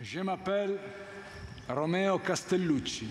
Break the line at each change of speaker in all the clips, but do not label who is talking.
Je m'appelle Romeo Castellucci.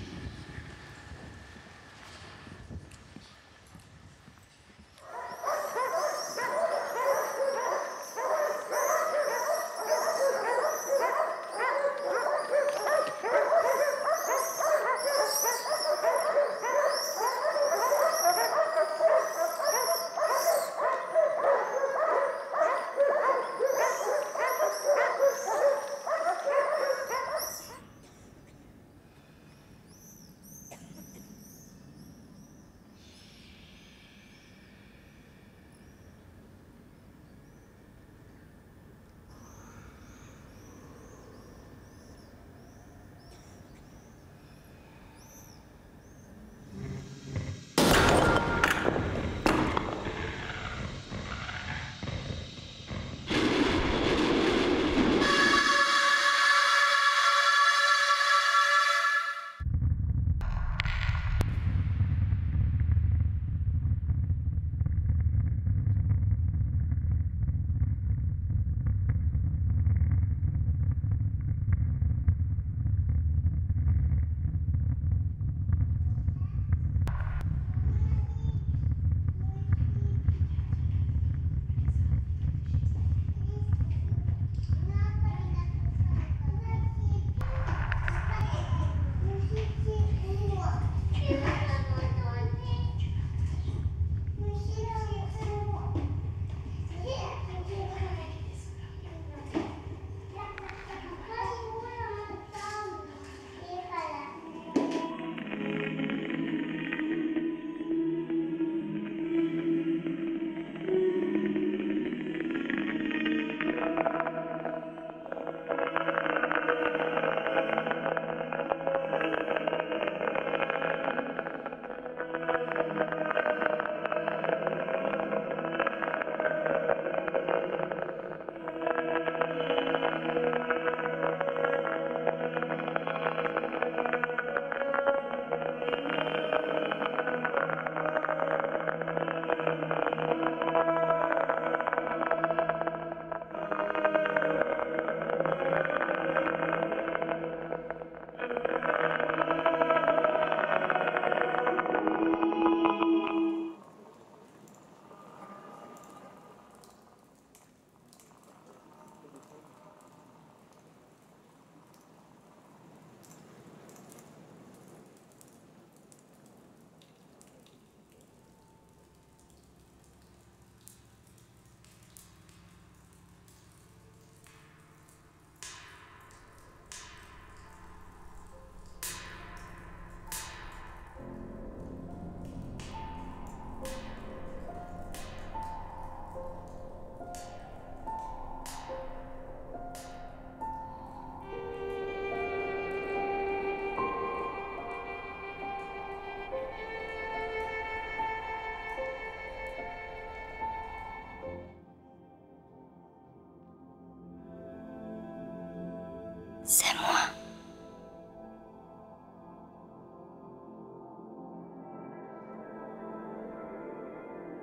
C'est moi.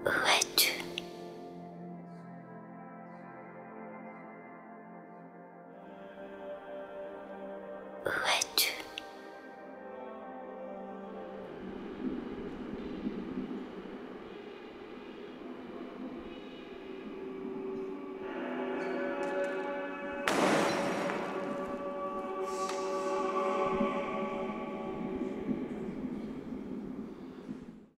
Où es-tu? Où es-tu?